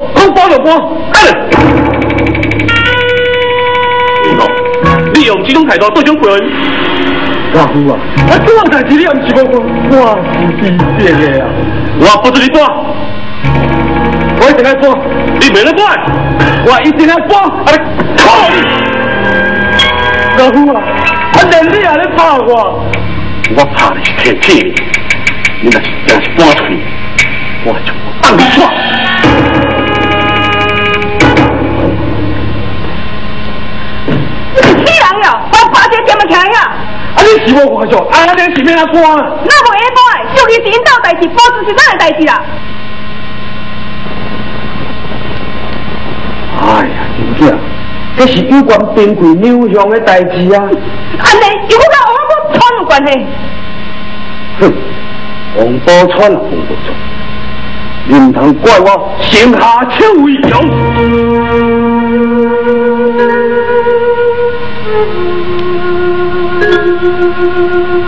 我包就包，哎！你用这种态度对上客人，啊，啊，这样代志你也不是我管，我的呀。我不是你管，我一定来管，你没来管，我一定来管，啊！靠你！老夫啊，啊，连你也来怕我，我怕你是铁铁，你若是真是搬出去，我就当你耍。拍这点么开呀？啊，你是我看错，啊，那是免来搬。那无下搬，属于是引导代志，保持是咱的代志啦。哎呀，真正，这是有关边柜扭向的代志啊！安尼，又跟王宝川有关系？哼，王宝钏啊，王宝钏，你唔通怪我先下手为强。you.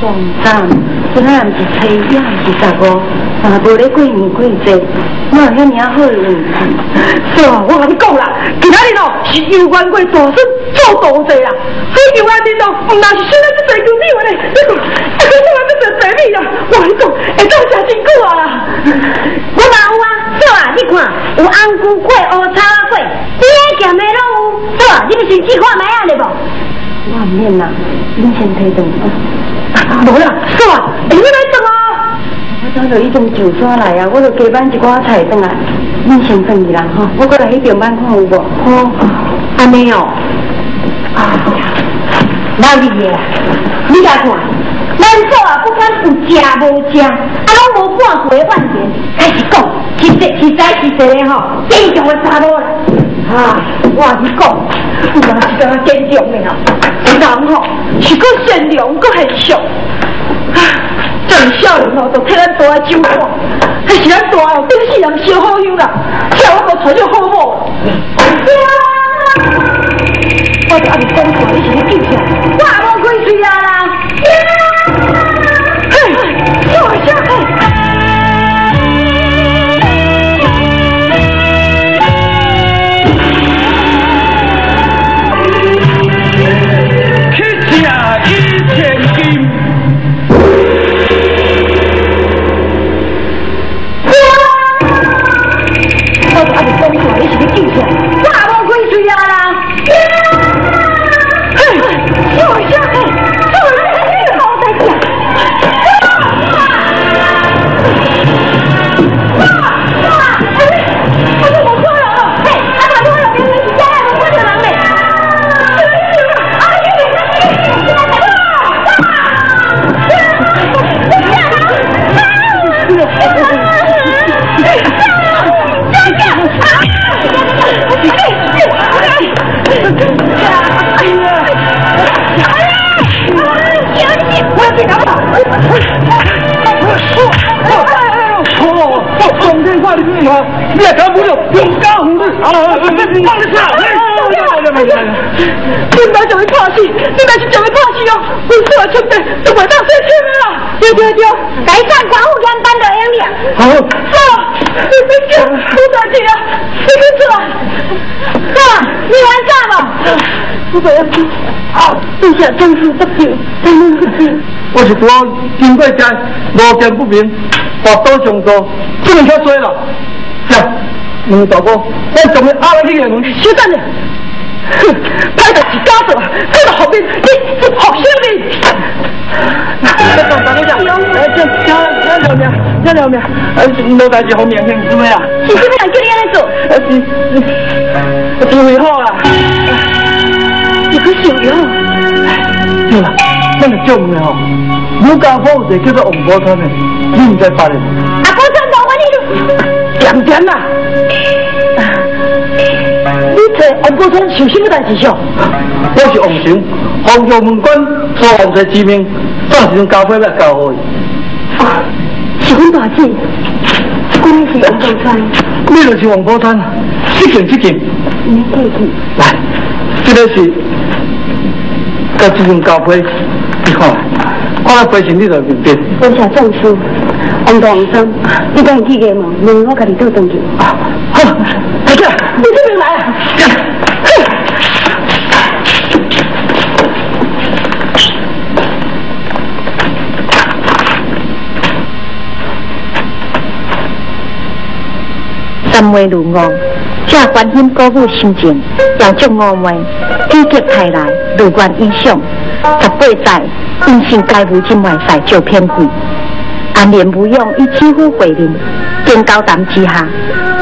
也是初一，是十五，也无咧过年过节，哪有遐尔好运气？是啊，我甲你讲啦，今仔日哦是有缘过大孙做大事啦，所以有缘人哦，唔那是现在这侪救你话咧，你讲，这个现在这侪财米啊，我跟你讲，会当真辛苦啊啦。我嘛有啊，是啊，你看有红菇粿、乌叉粿，边咸的拢有，是啊，你们先试看卖啊，咧无？我唔免啦，你先提顿。无啦，是吧？你来等啊！我找到一种酒山来啊，我就加班一寡菜等啊。你先等伊啦哈，我过来迄边班看有无？好，还没有。啊，哪里的？你来看，咱做啊不管有食无食，啊拢无半回半点。开始讲，其实其实其实的吼，正常的查某啦。啊，我跟你讲，有人是个坚强的啊，人吼是够善良，够很俗。啊，这少年哦，就替咱大个酒看，还是咱大哦，顶世人烧好友啦，叫我无娶着好某。我就按你讲话，你是去救啥？我无了。对对对，改善光护两班的。好，走，你别叫，不着急啊，你别走。走，你玩啥嘛？不这样，好，地下政府得救，咱们不行。我是说，经过家路见不明，话多上多，不能太衰了。行，两大哥，我准备阿来去联盟，小等呢。哼，派的是家属，派到后面，你是好兄弟。再等大哥讲，哎，这这这两面，这两面，呃，老大是好面听，怎么样？是怎么样叫你做？呃，是是，是好啊。你可小哟。对了，那个叫咩吼？刘家叫做王宝川的，你唔知发的？阿宝川老我你。点点呐！你这王宝川是什么代志上？我是王成，皇家门关所王在知名，暂时交配来交我。啊，是阮大姐，果然是王宝山。你就是王宝山，这件这件。你客气。来，这个是，跟这种交配，你看，看来背成你就明白。我下证书。王大生，你赶紧去个嘛，明我家己做登记。好，大姐，你这边来！三位如王，正关心歌舞心情，要将五位积极派来，如愿以上。十八载，应性该无境外赛就偏贵。安莲不用以欺负回林，见高谈之下，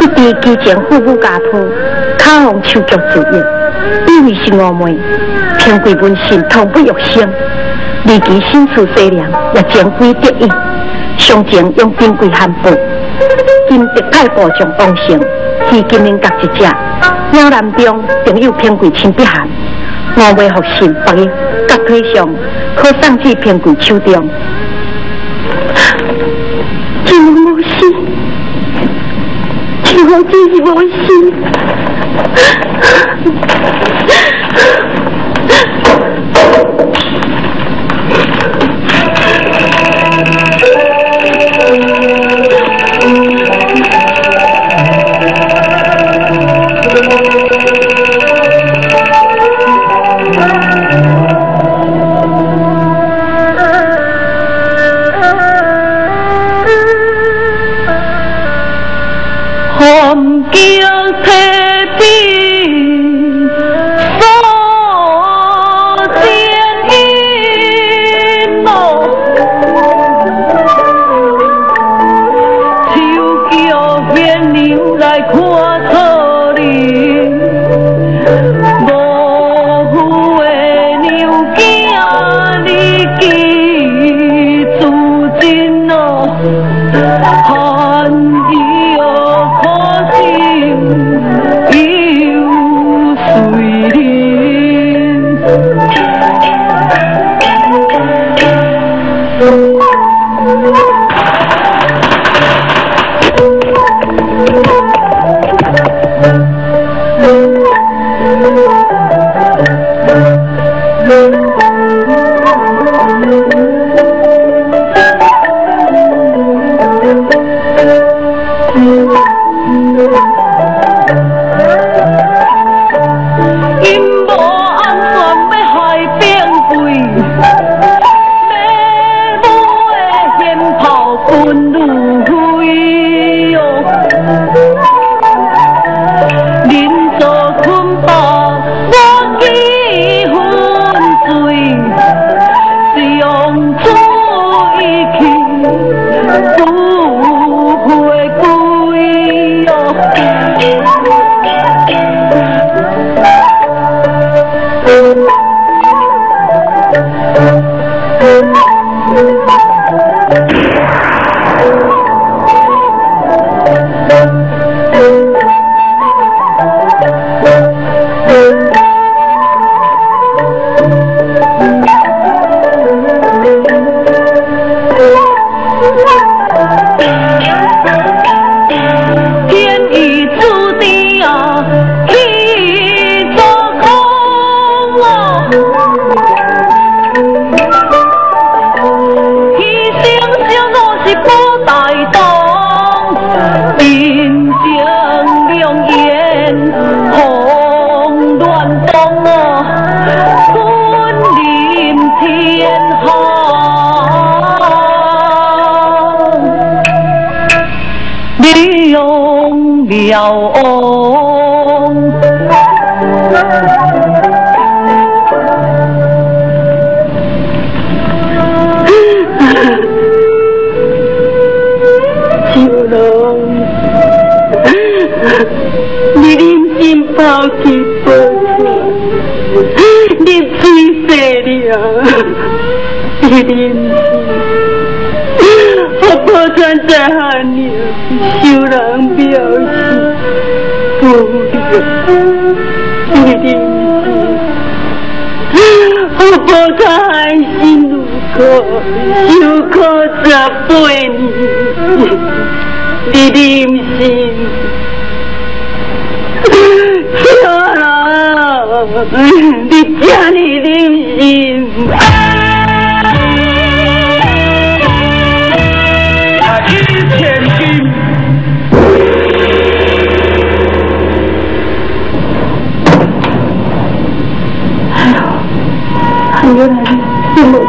一边基前夫妇家谱，卡红手脚自业，以为是我妹，偏贵本性同不欲生，离其心思细良，也前贵得意，上前用兵贵汉布，今特派部将王成，是金陵各一只，鸟南中朋友偏贵亲不寒，我妹服信白日甲腿上，可送至偏贵手中。我自天寒，你用了翁，小龙，你忍心抛弃？你的名，我不断在喊你，求人表示不忍。你的名字，我不断哀心如歌，辛苦十你年，的忍心，求人理解你的忍心。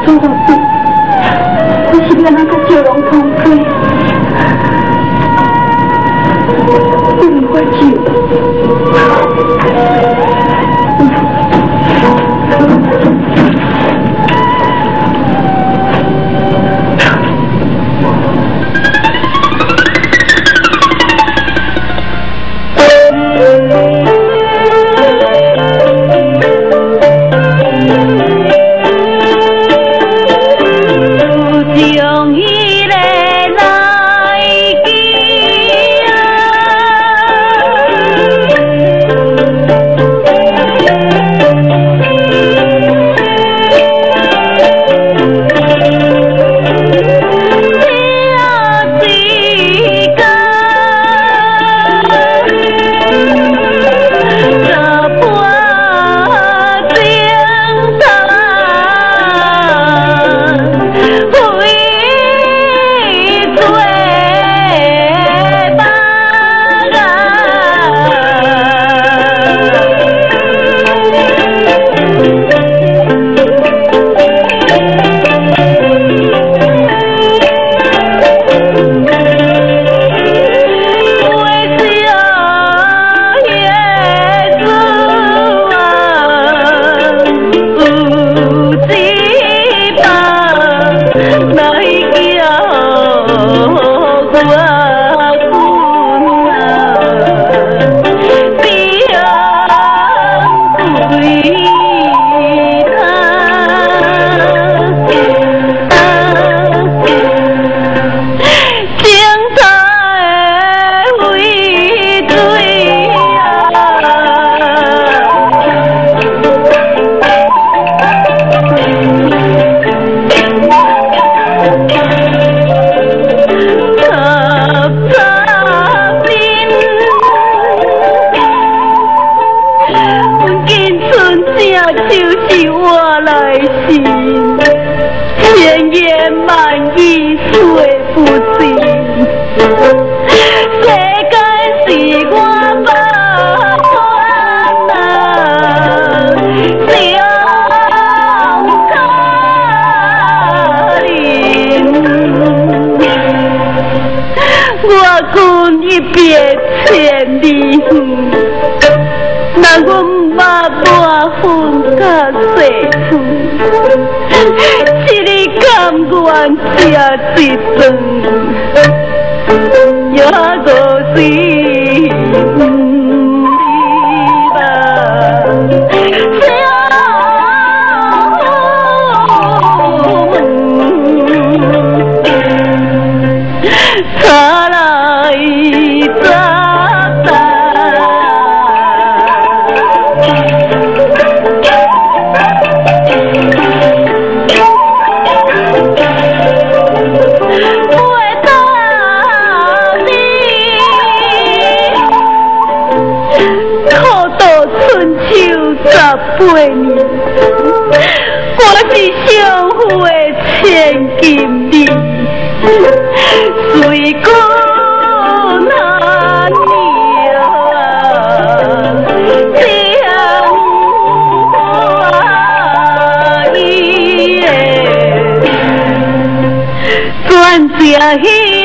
周总司我是不是能跟龙头呀，最真呀，个最。Huh? 离孤难离啊，只爱我伊个，全只伊。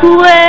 不信。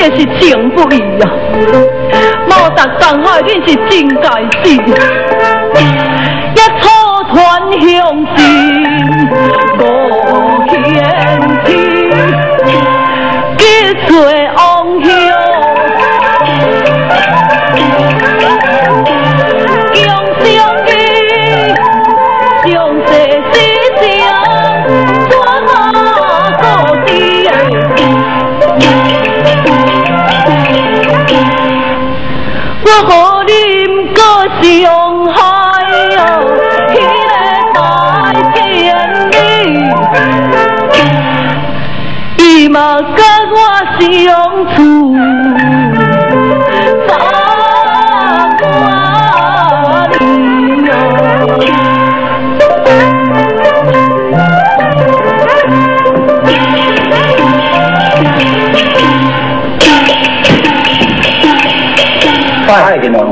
心是情不义啊！毛达江海，你是真该死，可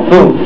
快点，老夫。